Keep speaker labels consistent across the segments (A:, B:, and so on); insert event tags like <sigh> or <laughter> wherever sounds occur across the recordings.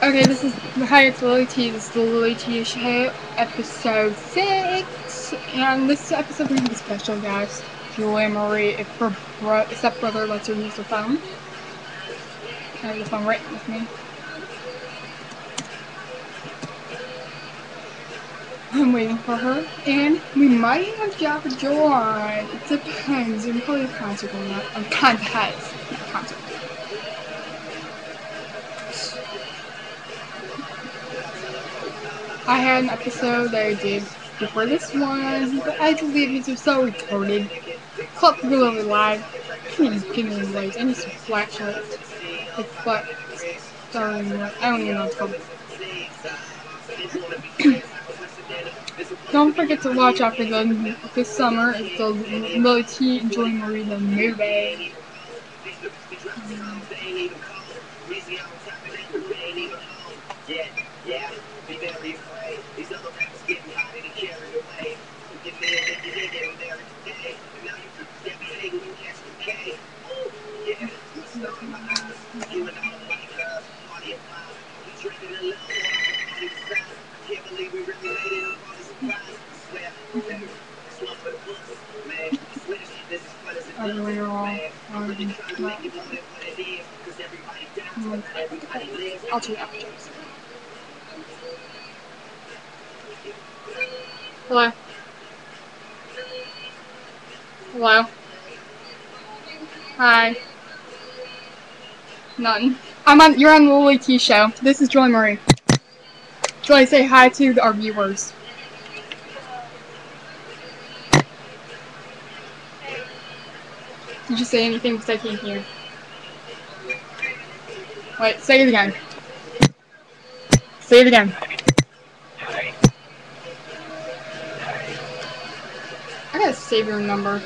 A: Okay, this is hi, it's Lily T. This is the Lily T Show, episode six, and this episode we have a special guest, Julia Marie. If her bro- stepbrother lets her use the phone, I have the phone right with me. I'm waiting for her, and we might have Java Joy. It depends. There's probably a concert going on. Um, a contest, not a concert. I had an episode that I did before this one, but I believe are so retarded. Club really live. Please give me lights. I need some flashlights. Like flat. I don't even know what it's called. <clears throat> Don't forget to watch for the this summer. It's the Lily T and Joy um, I'll. Hello. Hello. Hi. None. I'm on. You're on the Lily T show. This is Joy Marie. Joy, say hi to our viewers. Did you say anything because I can't hear? Wait, say it again. Say it again. I gotta save your number.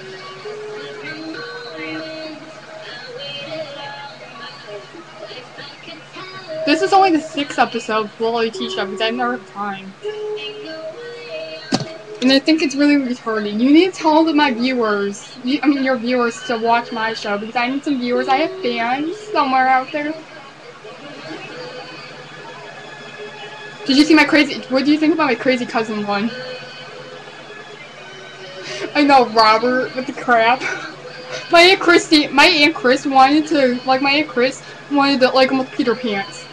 A: This is only the sixth episode of Lily T Show because I never have time. And I think it's really retarded. You need to tell my viewers, I mean your viewers, to watch my show because I need some viewers. I have fans somewhere out there. Did you see my crazy, what do you think about my crazy cousin one? I know, Robert with the crap. <laughs> My aunt Christy, my aunt Chris wanted to, like my aunt Chris wanted to like him with Peter Pants.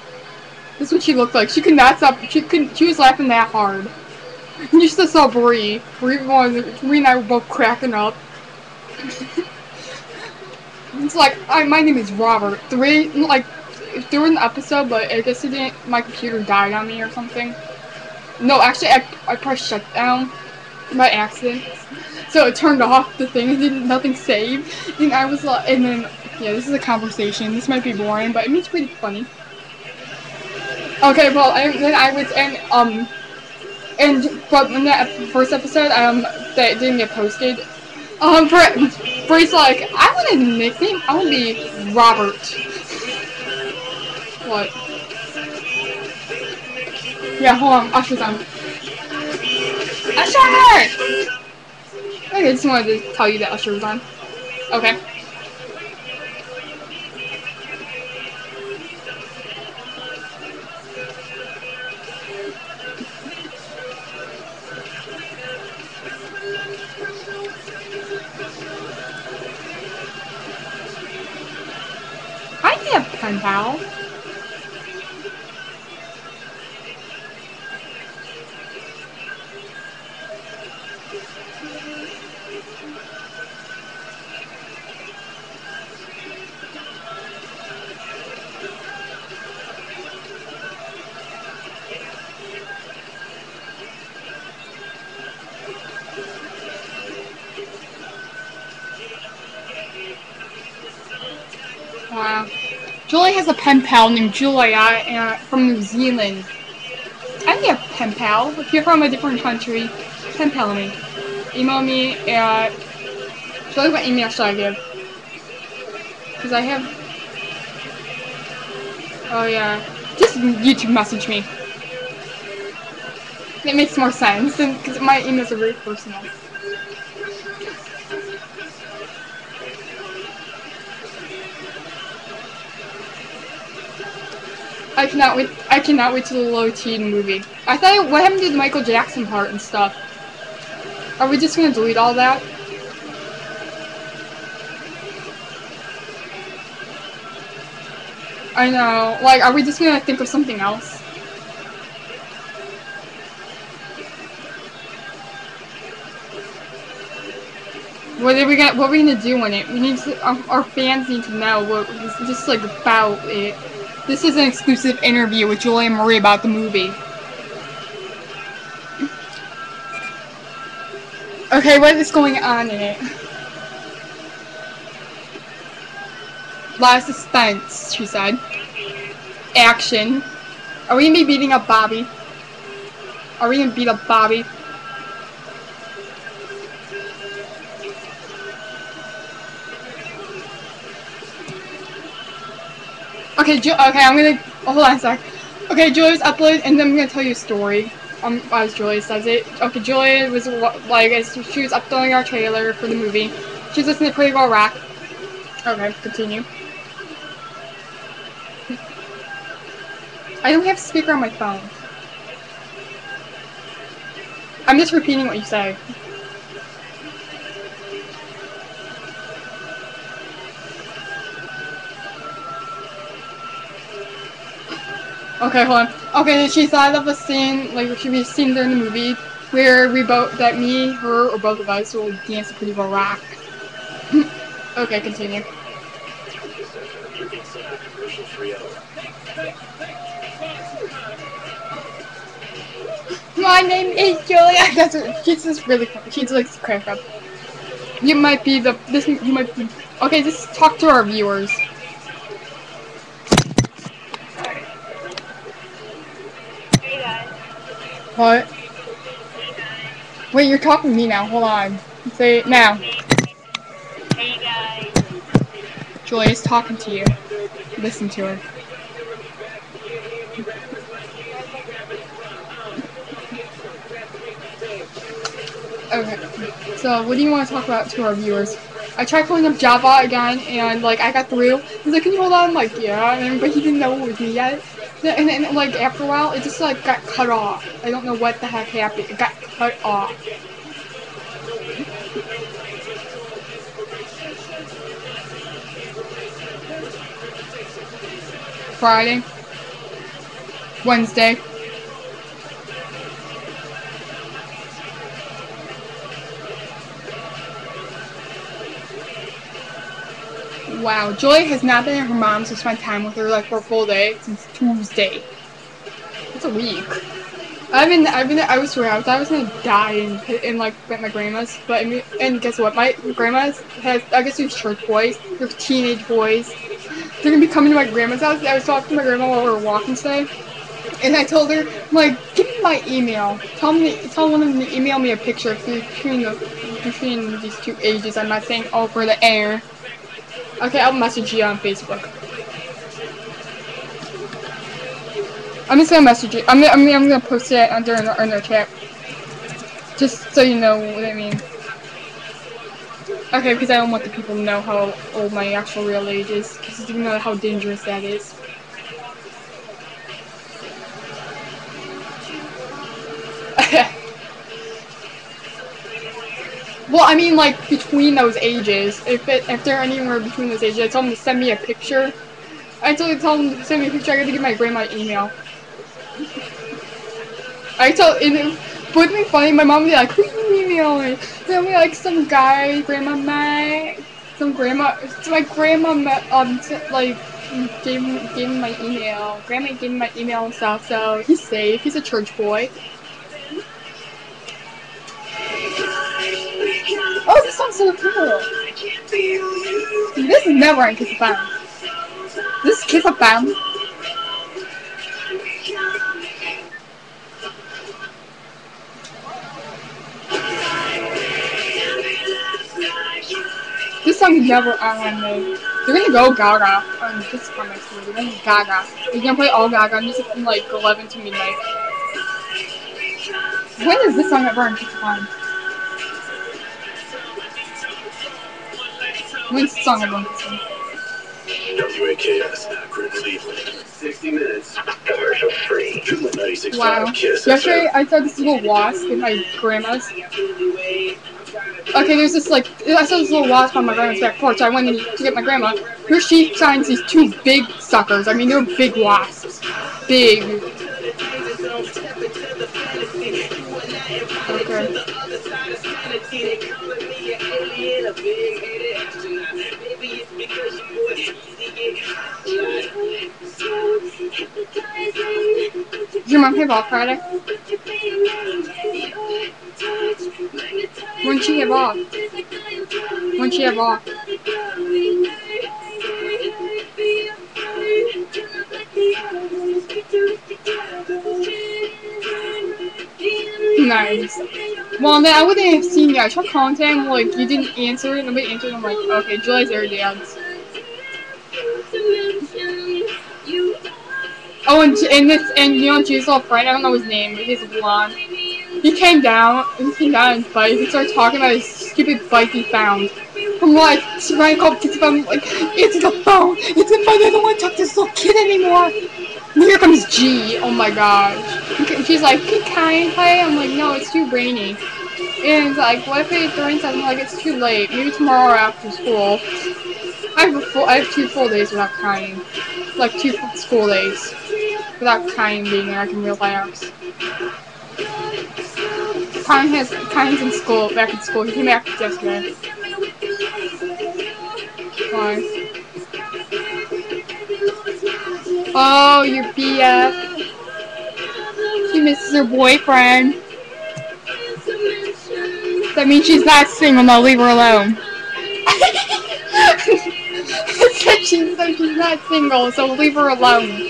A: This is what she looked like. She could not stop, she couldn't. she was laughing that hard. And you just saw Bree. Bree, was, Bree and I were both cracking up. it's like, I, my name is Robert. Three, like, there was an episode, but I guess it didn't, my computer died on me or something. No, actually, I, I pressed shutdown by accident. So it turned off the thing, it didn't, nothing saved. And I was like, and then, yeah, this is a conversation. This might be boring, but it means pretty funny. Okay, well, and then I was, and, um, and, but in that first episode, um, that didn't get posted, um, Bree's like, I want a nickname, I want to be Robert. What? Yeah, hold on, Usher's on. Usher! Okay, I just wanted to tell you that Usher was on. Okay. Have Julie has a pen pal named Julia uh, from New Zealand. I need a pen pal. If you're from a different country, pen pal me. Email me at... Julie, what email should I give? Because I have... Oh yeah. Just YouTube message me. It makes more sense, because my emails are very personal. I cannot wait. I cannot wait to the low teen movie. I thought, what happened to the Michael Jackson part and stuff? Are we just gonna delete all that? I know. Like, are we just gonna think of something else? What are we gonna What are we gonna do in it? We need to. Our, our fans need to know what just like about it. This is an exclusive interview with Julie and Marie about the movie. Okay, what is going on in it? A lot of suspense, she said. Action. Are we gonna be beating up Bobby? Are we gonna beat up Bobby? Okay, Ju okay, I'm gonna oh, hold on a sec. Okay, Julia's uploaded, and then I'm gonna tell you a story. Um, as Julia says it. Okay, Julia was like, she was uploading our trailer for the movie. She was listening to Pretty Girl Rock. Okay, continue. I don't have speaker on my phone. I'm just repeating what you say. Okay, hold on. Okay, she thought of a scene, like, be a scene during the movie where we both, that me, her, or both of us will dance a pretty well rock. <laughs> okay, continue. My name is Julia. <laughs> That's what, she's just really funny. She's like crack up. You might be the this. You might be. Okay, just talk to our viewers. What? Wait, you're talking to me now. Hold on. Say it now.
B: Hey guys.
A: Julia's talking to you. Listen to her. Okay. So, what do you want to talk about to our viewers? I tried calling up Java again, and like I got through. He's like, "Can you hold on?" I'm like, yeah, but he didn't know it was me yet. And then, like, after a while, it just, like, got cut off. I don't know what the heck happened. It got cut off. Friday. Wednesday. Wow, Joy has not been at her mom's to spend time with her like for a full day since Tuesday. It's a week. I've been, I've been, I was swear, I thought I was gonna die in, in like at my grandma's, but I mean, and guess what? My grandma's has, I guess these church boys, they're teenage boys. They're gonna be coming to my grandma's house. I was talking to my grandma while we were walking today, and I told her, I'm like, give me my email. Tell me, tell one of them to email me a picture between the, between these two ages. I'm not saying over the air. Okay, I'll message you on Facebook. I'm just gonna message you. I'm, I'm, I'm gonna post it under our chat. Just so you know what I mean. Okay, because I don't want the people to know how old my actual real age is. Because you know how dangerous that is. Well, I mean, like, between those ages. If it, if they're anywhere between those ages, I told them to send me a picture. I told, told them to send me a picture. I got to give my grandma an email. I told, and it would be funny. My mom would be like, "Who's emailing?" Then we like some guy grandma met, some grandma. So my grandma met, um, like gave gave me my email. Grandma gave me my email and stuff. So he's safe. He's a church boy. So. This is never in Kiss FM. This is Kiss FM. This song is never on me. They're gonna go Gaga on this one next week. They're gonna go Gaga. They're gonna play all Gaga music from like 11 to midnight. When is this song ever on Kiss FM? When's song on
C: WAKS, Cleveland. 60 minutes commercial
A: Wow. Yesterday, I saw this little wasp in my grandma's. Okay, there's this like I saw this little wasp on my grandma's back porch. I went in to get my grandma. Here she finds these two big suckers. I mean, they're big wasps. Big. Did your mom have off Friday? When'd she have off? When'd she have off? Well, then I wouldn't have seen tried calling him, like, you didn't answer. Nobody answered. I'm like, okay, July's there dance. Oh, and, and this, and you know, little friend, I don't know his name, but he's blonde. He came down, he came down his bike, and started talking about his stupid bike he found. I'm like, called kids about, like, it's the phone, it's the phone, I don't want to talk to this little kid anymore. And here comes G, oh my gosh. She's like, can I play? I'm like, no, it's too rainy. And it's like, what if it rains? I'm like, it's too late, maybe tomorrow after school. I have, full, I have two full days without crying. Like, two school days. Without Kyan being there, I can relax. Kyan has Kyan's in school, back in school. He came back yesterday. Why? Oh, your BF. She misses her boyfriend. That means she's not single. Now leave her alone. <laughs> she said she's not single, so leave her alone.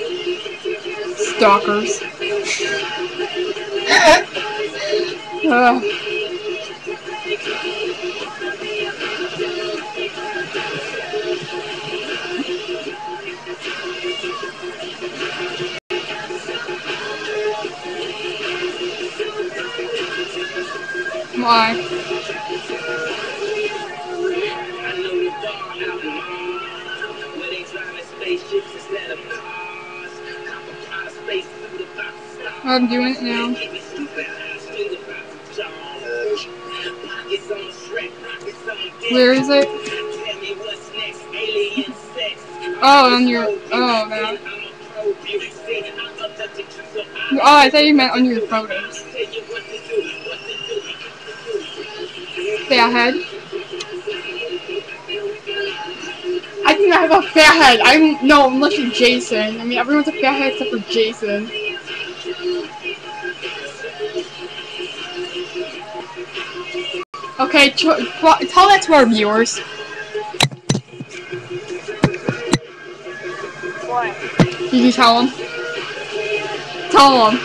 A: Stalkers. <laughs> uh. Why? I'm doing it now. Where is it? Oh, on your. Oh, that. Oh, I thought you meant on your photos. Fair. I think I have a fair head. I'm no, unless you're Jason. I mean, everyone's a fair head except for Jason. Okay, tell that to our viewers. Did you tell them? Tell them.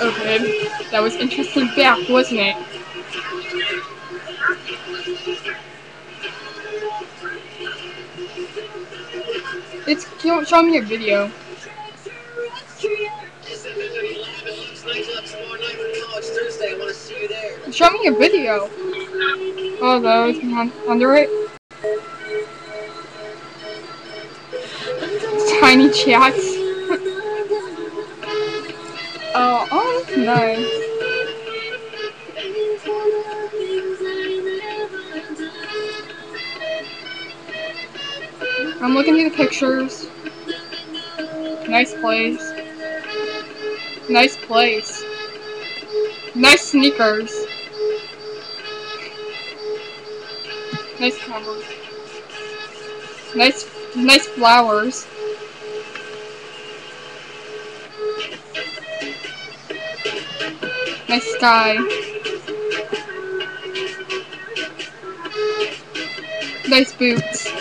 A: Okay, that was interesting back, wasn't it? It's show me a video. Show me a video. Oh, those under it. Tiny chats. <laughs> oh, oh, that's nice. I'm looking at the pictures. Nice place. Nice place. Nice sneakers. Nice covers. Nice, nice flowers. Nice sky. Nice boots.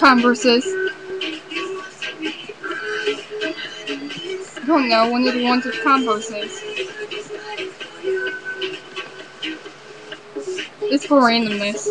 A: Converses. I don't know, one of the ones with Converses. It's for randomness.